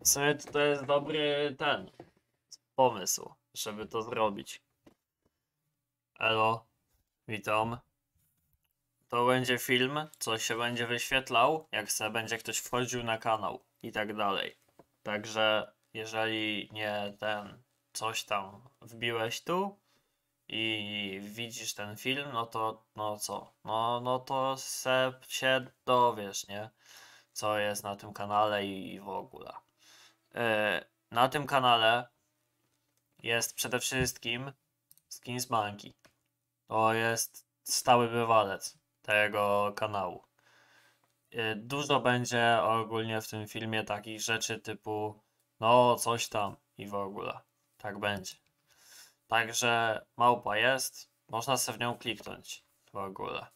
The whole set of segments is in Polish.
W sumie to, jest dobry ten pomysł, żeby to zrobić. Elo, witam. To będzie film, co się będzie wyświetlał, jak se będzie ktoś wchodził na kanał i tak dalej. Także jeżeli nie ten coś tam wbiłeś tu i widzisz ten film, no to no co? No, no to se się dowiesz, nie? Co jest na tym kanale i w ogóle. Yy, na tym kanale jest przede wszystkim Skins Monkey. To jest stały bywalec tego kanału. Yy, Dużo będzie ogólnie w tym filmie takich rzeczy typu no coś tam i w ogóle. Tak będzie. Także małpa jest, można sobie w nią kliknąć w ogóle.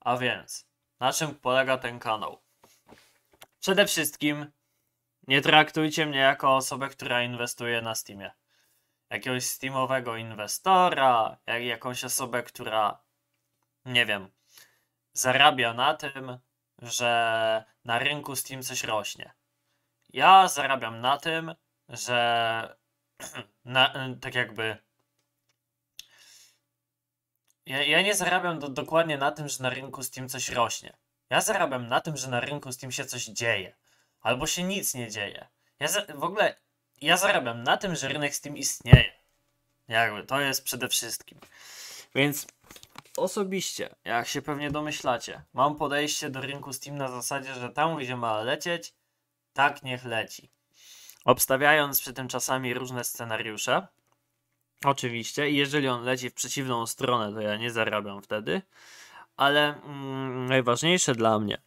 A więc, na czym polega ten kanał? Przede wszystkim nie traktujcie mnie jako osobę, która inwestuje na Steamie. Jakiegoś Steamowego inwestora, jak jakąś osobę, która nie wiem, zarabia na tym, że na rynku Steam coś rośnie. Ja zarabiam na tym, że na, tak jakby. Ja, ja nie zarabiam do, dokładnie na tym, że na rynku Steam coś rośnie. Ja zarabiam na tym, że na rynku Steam się coś dzieje. Albo się nic nie dzieje. Ja za, w ogóle ja zarabiam na tym, że rynek Steam istnieje. Jakby to jest przede wszystkim. Więc osobiście, jak się pewnie domyślacie, mam podejście do rynku Steam na zasadzie, że tam, gdzie ma lecieć, tak niech leci. Obstawiając przy tym czasami różne scenariusze. Oczywiście, i jeżeli on leci w przeciwną stronę, to ja nie zarabiam wtedy. Ale mm, najważniejsze dla mnie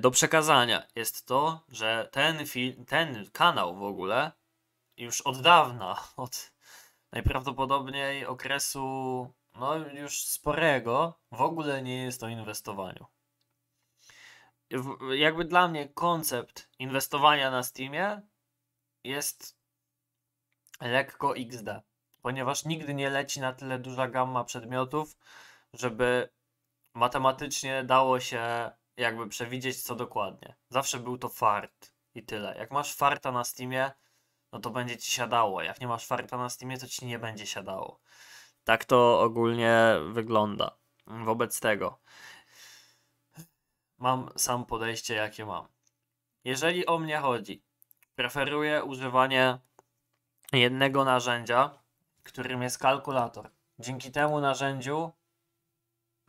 do przekazania jest to, że ten, film, ten kanał w ogóle już od dawna, od najprawdopodobniej okresu no już sporego, w ogóle nie jest o inwestowaniu. Jakby dla mnie koncept inwestowania na Steamie jest lekko XD, ponieważ nigdy nie leci na tyle duża gamma przedmiotów, żeby matematycznie dało się jakby przewidzieć co dokładnie. Zawsze był to fart i tyle. Jak masz farta na Steamie, no to będzie ci siadało. Jak nie masz farta na Steamie, to ci nie będzie siadało. Tak to ogólnie wygląda. Wobec tego mam sam podejście, jakie mam. Jeżeli o mnie chodzi, preferuję używanie jednego narzędzia, którym jest kalkulator. Dzięki temu narzędziu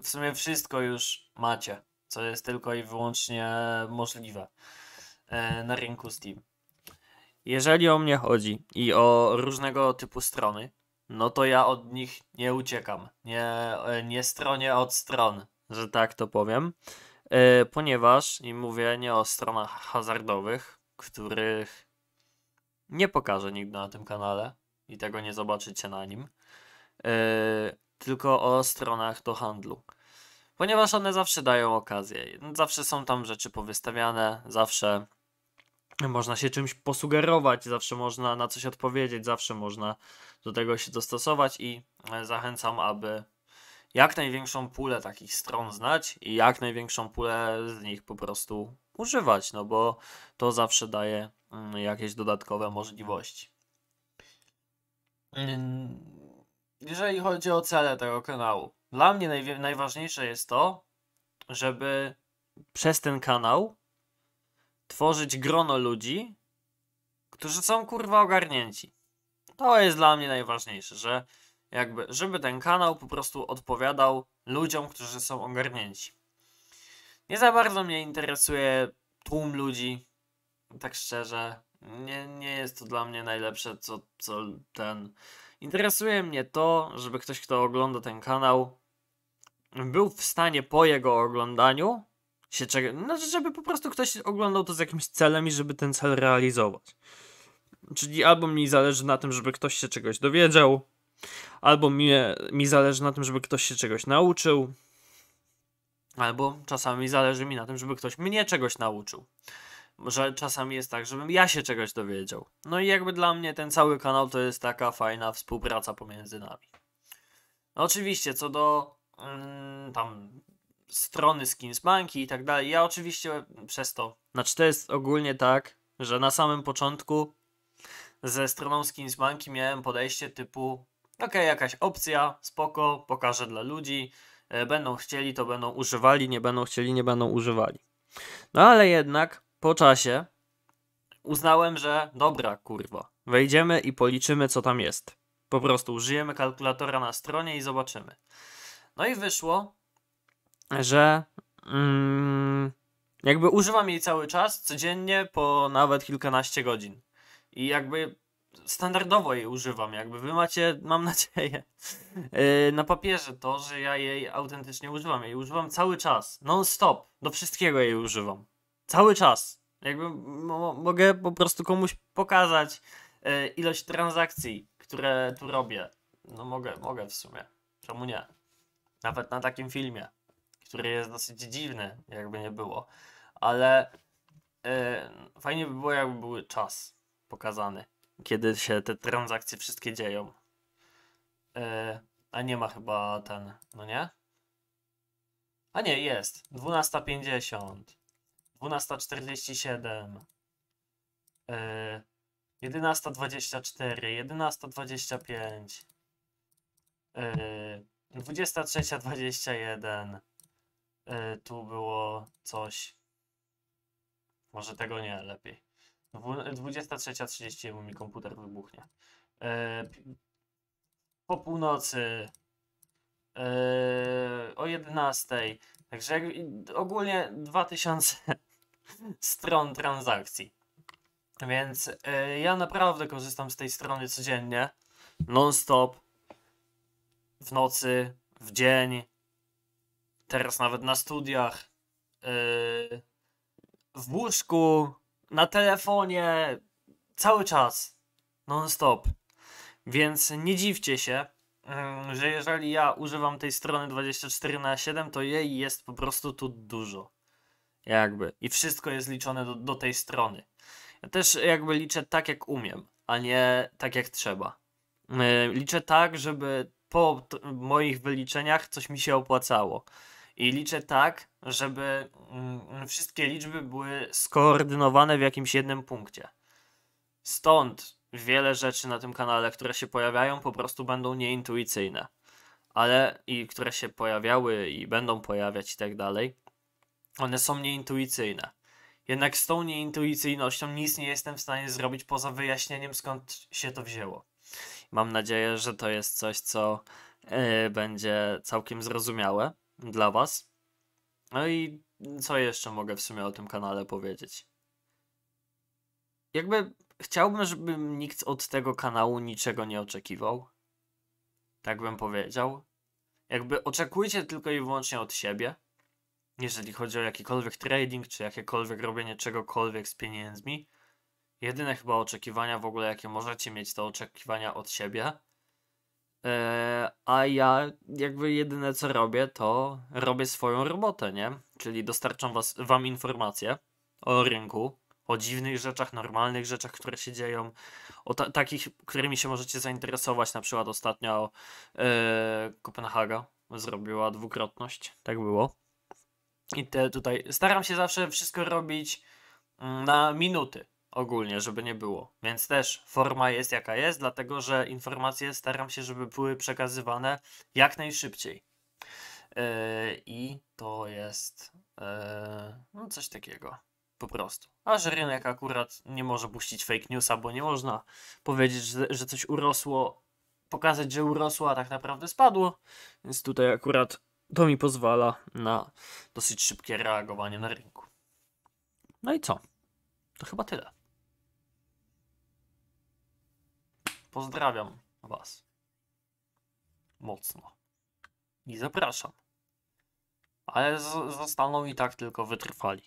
w sumie wszystko już macie, co jest tylko i wyłącznie możliwe e, na rynku Steam. Jeżeli o mnie chodzi i o różnego typu strony, no to ja od nich nie uciekam. Nie, e, nie stronię od stron, że tak to powiem. E, ponieważ, i mówię nie o stronach hazardowych, których nie pokażę nigdy na tym kanale i tego nie zobaczycie na nim, tylko o stronach do handlu. Ponieważ one zawsze dają okazję. Zawsze są tam rzeczy powystawiane, zawsze można się czymś posugerować, zawsze można na coś odpowiedzieć, zawsze można do tego się dostosować i e, zachęcam, aby jak największą pulę takich stron znać i jak największą pulę z nich po prostu używać, no bo to zawsze daje mm, jakieś dodatkowe możliwości. Mm, jeżeli chodzi o cele tego kanału, dla mnie najwi- najważniejsze jest to, żeby przez ten kanał tworzyć grono ludzi, którzy są kurwa ogarnięci. To jest dla mnie najważniejsze, że jakby, żeby ten kanał po prostu odpowiadał ludziom, którzy są ogarnięci. Nie za bardzo mnie interesuje tłum ludzi, tak szczerze. Nie, nie jest to dla mnie najlepsze, co, co ten. Interesuje mnie to, żeby ktoś, kto ogląda ten kanał, był w stanie po jego oglądaniu się czego. Znaczy, żeby po prostu ktoś oglądał to z jakimś celem i żeby ten cel realizować. Czyli albo mi zależy na tym, żeby ktoś się czegoś dowiedział, albo mi, mi zależy na tym, żeby ktoś się czegoś nauczył, albo czasami zależy mi na tym, żeby ktoś mnie czegoś nauczył. Że czasami jest tak, żebym ja się czegoś dowiedział. No i jakby dla mnie ten cały kanał to jest taka fajna współpraca pomiędzy nami. No oczywiście, co do tam strony Skins Banki i tak dalej, ja oczywiście przez to, znaczy to jest ogólnie tak, że na samym początku ze stroną Skinsbanki miałem podejście typu ok, jakaś opcja, spoko, pokażę dla ludzi, e, będą chcieli, to będą używali, nie będą chcieli, nie będą używali. No ale jednak po czasie uznałem, że dobra, kurwa, wejdziemy i policzymy, co tam jest. Po prostu użyjemy kalkulatora na stronie i zobaczymy. No i wyszło, że mm, jakby używam jej cały czas, codziennie, po nawet kilkanaście godzin. I jakby standardowo jej używam, jakby wy macie, mam nadzieję, yy, na papierze to, że ja jej autentycznie używam. Jej używam cały czas, non-stop, do wszystkiego jej używam. Cały czas. Jakby mogę po prostu komuś pokazać yy, ilość transakcji, które tu robię. No mogę, mogę w sumie. Czemu nie? Nawet na takim filmie, który jest dosyć dziwny, jakby nie było. Ale yy, fajnie by było, jakby był czas pokazany, kiedy się te transakcje wszystkie dzieją. Yy, a nie ma chyba ten, no nie? A nie, jest. 12.50. 12.47. Yy, 11.24. 11.25. Yy, 23.21. Yy, tu było coś. Może tego nie, lepiej. 23.30 mi komputer wybuchnie. Yy, po północy. Yy, o 11. Także ogólnie 2000 stron transakcji. Więc ja naprawdę korzystam z tej strony codziennie. Non-stop w nocy, w dzień, teraz nawet na studiach, yy, w łóżku, na telefonie, cały czas, non-stop. Więc nie dziwcie się, yy, że jeżeli ja używam tej strony 24 na 7, to jej jest po prostu tu dużo. Jakby. I wszystko jest liczone do, do tej strony. Ja też jakby liczę tak, jak umiem, a nie tak, jak trzeba. Yy, liczę tak, żeby po moich wyliczeniach coś mi się opłacało. I liczę tak, żeby mm, wszystkie liczby były skoordynowane w jakimś jednym punkcie. Stąd wiele rzeczy na tym kanale, które się pojawiają, po prostu będą nieintuicyjne. Ale i które się pojawiały i będą pojawiać i tak dalej, one są nieintuicyjne. Jednak z tą nieintuicyjnością nic nie jestem w stanie zrobić poza wyjaśnieniem skąd się to wzięło. Mam nadzieję, że to jest coś, co yy, będzie całkiem zrozumiałe dla Was. No i co jeszcze mogę w sumie o tym kanale powiedzieć? Jakby chciałbym, żeby nikt od tego kanału niczego nie oczekiwał. Tak bym powiedział. Jakby oczekujcie tylko i wyłącznie od siebie. Jeżeli chodzi o jakikolwiek trading, czy jakiekolwiek robienie czegokolwiek z pieniędzmi Jedyne chyba oczekiwania w ogóle, jakie możecie mieć, to oczekiwania od siebie. Eee, a ja jakby jedyne co robię, to robię swoją robotę, nie? Czyli dostarczam was, wam informacje o rynku, o dziwnych rzeczach, normalnych rzeczach, które się dzieją, o ta takich, którymi się możecie zainteresować. Na przykład ostatnio e, Kopenhaga zrobiła dwukrotność, tak było. I te tutaj staram się zawsze wszystko robić mm, na minuty ogólnie, żeby nie było. Więc też forma jest jaka jest, dlatego że informacje staram się, żeby były przekazywane jak najszybciej. Yy, I to jest yy, no coś takiego. Po prostu. A że rynek akurat nie może puścić fake newsa, bo nie można powiedzieć, że, że coś urosło, pokazać, że urosło, a tak naprawdę spadło. Więc tutaj akurat to mi pozwala na dosyć szybkie reagowanie na rynku. No i co? To chyba tyle. Pozdrawiam Was mocno i zapraszam. Ale zostaną i tak tylko wytrwali.